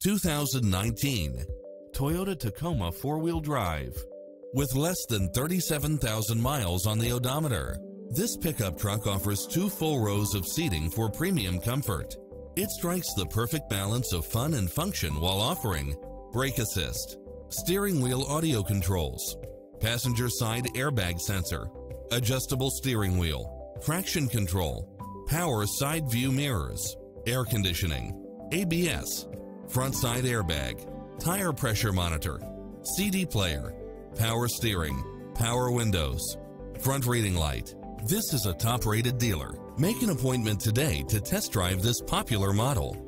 2019 Toyota Tacoma four-wheel drive. With less than 37,000 miles on the odometer, this pickup truck offers two full rows of seating for premium comfort. It strikes the perfect balance of fun and function while offering brake assist, steering wheel audio controls, passenger side airbag sensor, adjustable steering wheel, traction control, power side view mirrors, air conditioning, ABS, front side airbag, tire pressure monitor, CD player, power steering, power windows, front reading light. This is a top rated dealer. Make an appointment today to test drive this popular model.